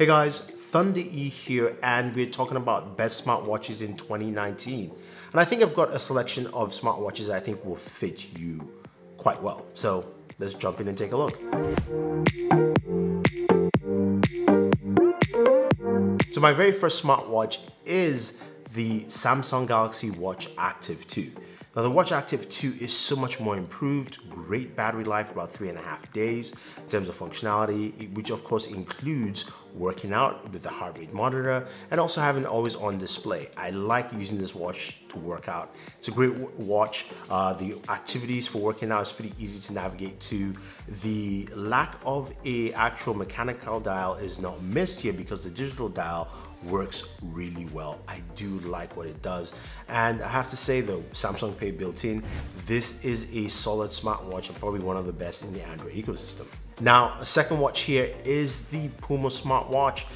Hey guys, Thunder E here, and we're talking about best smartwatches in 2019. And I think I've got a selection of smartwatches I think will fit you quite well. So let's jump in and take a look. So my very first smartwatch is the Samsung Galaxy Watch Active 2. Now the Watch Active 2 is so much more improved, great battery life, about three and a half days in terms of functionality, which of course includes working out with the heart rate monitor and also having always on display. I like using this watch to work out. It's a great watch. Uh, the activities for working out is pretty easy to navigate to. The lack of a actual mechanical dial is not missed here because the digital dial works really well. I do like what it does. And I have to say though, Samsung Pay built in, this is a solid smartwatch and probably one of the best in the Android ecosystem. Now, a second watch here is the Puma smartwatch.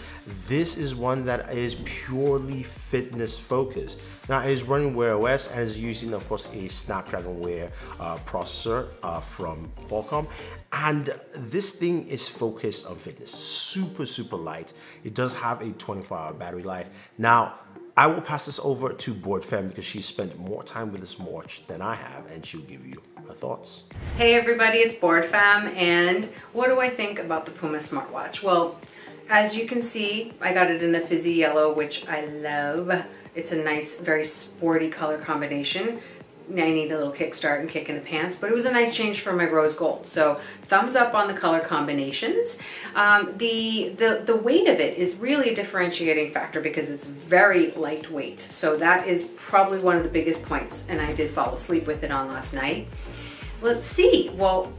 This is one that is purely fitness focused. Now, it is running Wear OS and is using, of course, a Snapdragon Wear uh, processor uh, from Qualcomm. And this thing is focused on fitness, super, super light. It does have a 24 hour battery life. Now, I will pass this over to Board Femme because she spent more time with this watch than I have and she'll give you her thoughts. Hey everybody, it's Board Femme and what do I think about the Puma smartwatch? Well, as you can see, I got it in the fizzy yellow, which I love. It's a nice, very sporty color combination. I need a little kickstart and kick in the pants, but it was a nice change for my rose gold. So thumbs up on the color combinations. Um, the, the, the weight of it is really a differentiating factor because it's very lightweight. So that is probably one of the biggest points. And I did fall asleep with it on last night. Let's see. Well,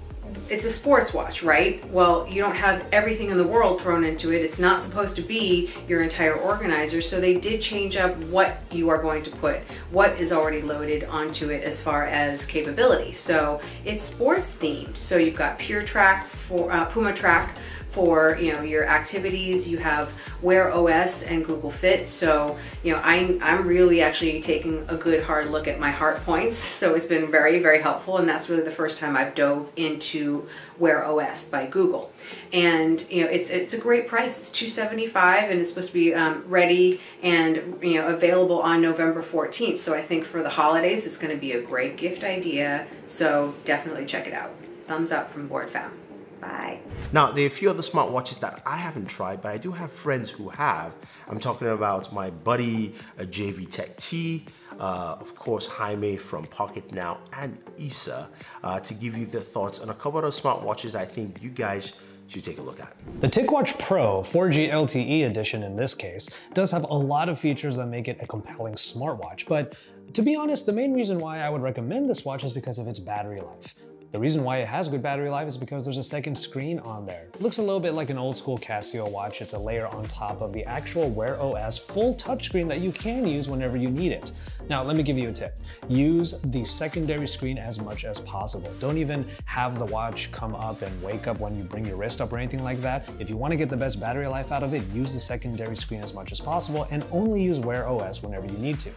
it's a sports watch, right? Well, you don't have everything in the world thrown into it. It's not supposed to be your entire organizer. So they did change up what you are going to put, what is already loaded onto it as far as capability. So it's sports themed. So you've got Pure Track for uh, Puma Track for you know your activities. You have Wear OS and Google Fit. So you know I'm I'm really actually taking a good hard look at my heart points. So it's been very very helpful, and that's really the first time I've dove into Wear OS by Google. And you know it's it's a great price. It's 275 and it's supposed to be um, ready and you know available on November 14th. So I think for the holidays it's going to be a great gift idea. So definitely check it out. Thumbs up from Board Femme. Bye. Now, there are a few other smartwatches that I haven't tried, but I do have friends who have. I'm talking about my buddy uh, JV Tech T, uh, of course, Jaime from Pocketnow, and Isa uh, to give you their thoughts on a couple of smartwatches I think you guys should take a look at. The TicWatch Pro 4G LTE edition in this case does have a lot of features that make it a compelling smartwatch, but to be honest, the main reason why I would recommend this watch is because of its battery life. The reason why it has good battery life is because there's a second screen on there. It looks a little bit like an old school Casio watch. It's a layer on top of the actual Wear OS full touchscreen that you can use whenever you need it. Now, let me give you a tip. Use the secondary screen as much as possible. Don't even have the watch come up and wake up when you bring your wrist up or anything like that. If you want to get the best battery life out of it, use the secondary screen as much as possible and only use Wear OS whenever you need to.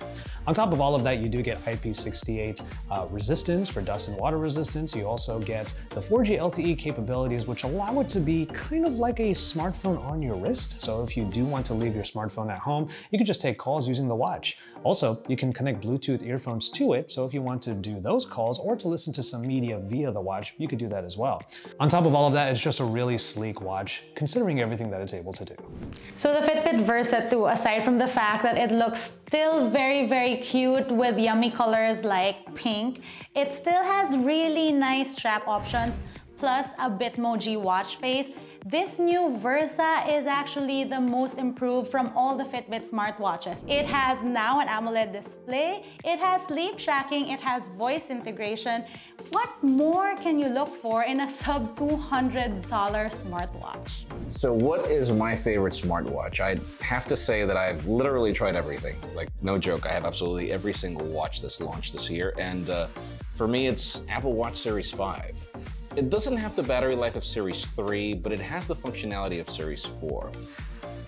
On top of all of that, you do get IP68 uh, resistance for dust and water resistance. You also get the 4G LTE capabilities, which allow it to be kind of like a smartphone on your wrist. So if you do want to leave your smartphone at home, you can just take calls using the watch. Also, you can connect Bluetooth earphones to it, so if you want to do those calls or to listen to some media via the watch, you could do that as well. On top of all of that, it's just a really sleek watch, considering everything that it's able to do. So the Fitbit Versa 2, aside from the fact that it looks still very, very cute with yummy colors like pink, it still has really nice strap options, plus a Bitmoji watch face this new Versa is actually the most improved from all the Fitbit smartwatches. It has now an AMOLED display, it has sleep tracking, it has voice integration. What more can you look for in a sub $200 smartwatch? So what is my favorite smartwatch? I have to say that I've literally tried everything. Like, no joke, I have absolutely every single watch that's launched this year. And uh, for me, it's Apple Watch Series 5. It doesn't have the battery life of Series 3, but it has the functionality of Series 4.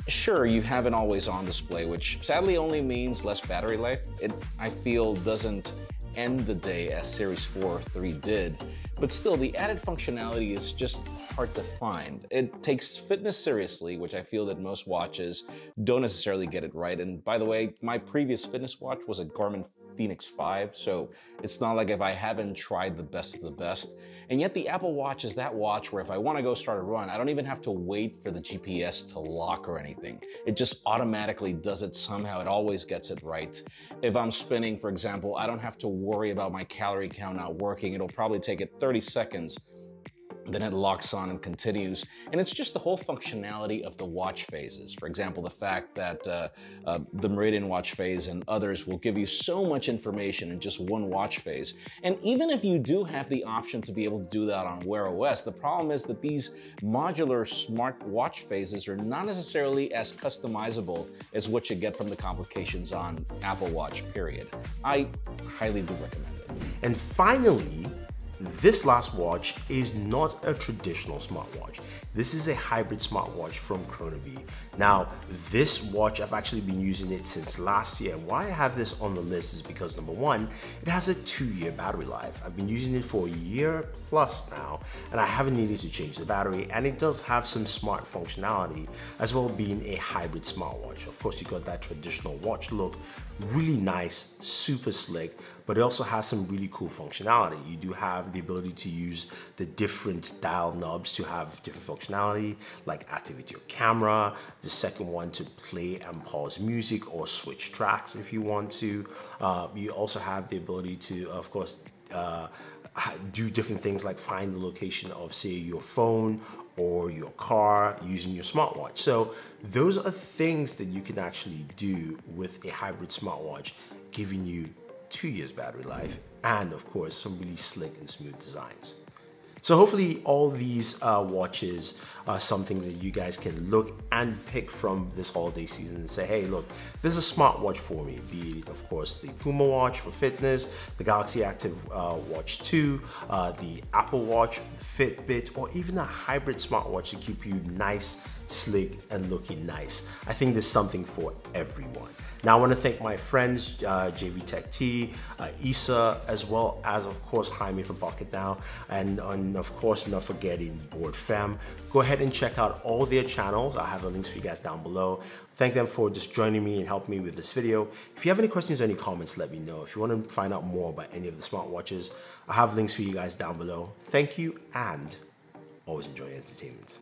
Sure, you have an always-on display, which sadly only means less battery life. It, I feel, doesn't end the day as Series 4 or 3 did, but still the added functionality is just hard to find. It takes fitness seriously, which I feel that most watches don't necessarily get it right. And by the way, my previous fitness watch was a Garmin Fenix 5, so it's not like if I haven't tried the best of the best. And yet the Apple Watch is that watch where if I wanna go start a run, I don't even have to wait for the GPS to lock or anything. It just automatically does it somehow. It always gets it right. If I'm spinning, for example, I don't have to worry about my calorie count not working. It'll probably take it 30 seconds then it locks on and continues. And it's just the whole functionality of the watch faces. For example, the fact that uh, uh, the Meridian watch face and others will give you so much information in just one watch face. And even if you do have the option to be able to do that on Wear OS, the problem is that these modular smart watch faces are not necessarily as customizable as what you get from the complications on Apple Watch, period. I highly do recommend it. And finally, this last watch is not a traditional smartwatch. This is a hybrid smartwatch from Kronaby. Now, this watch, I've actually been using it since last year. Why I have this on the list is because number one, it has a two-year battery life. I've been using it for a year plus now, and I haven't needed to change the battery, and it does have some smart functionality, as well being a hybrid smartwatch. Of course, you got that traditional watch look, really nice, super slick, but it also has some really cool functionality. You do have the ability to use the different dial knobs to have different functionality, like activate your camera, the second one to play and pause music or switch tracks if you want to. Uh, you also have the ability to, of course, uh, do different things like find the location of say your phone or your car using your smartwatch. So those are things that you can actually do with a hybrid smartwatch, giving you two years battery life and of course some really slick and smooth designs. So hopefully all these uh, watches are something that you guys can look and pick from this holiday season and say, hey, look, this is a smartwatch for me. Be it, of course, the Puma watch for fitness, the Galaxy Active uh, Watch 2, uh, the Apple Watch, the Fitbit, or even a hybrid smartwatch to keep you nice, slick, and looking nice. I think there's something for everyone. Now, I want to thank my friends, uh, JV Tech T, uh, Isa, as well as, of course, Jaime from Pocketnow, and, and of course, not forgetting Board Fam. Go ahead and check out all their channels. I'll have the links for you guys down below. Thank them for just joining me and helping me with this video. If you have any questions or any comments, let me know. If you want to find out more about any of the smartwatches, I have links for you guys down below. Thank you and always enjoy entertainment.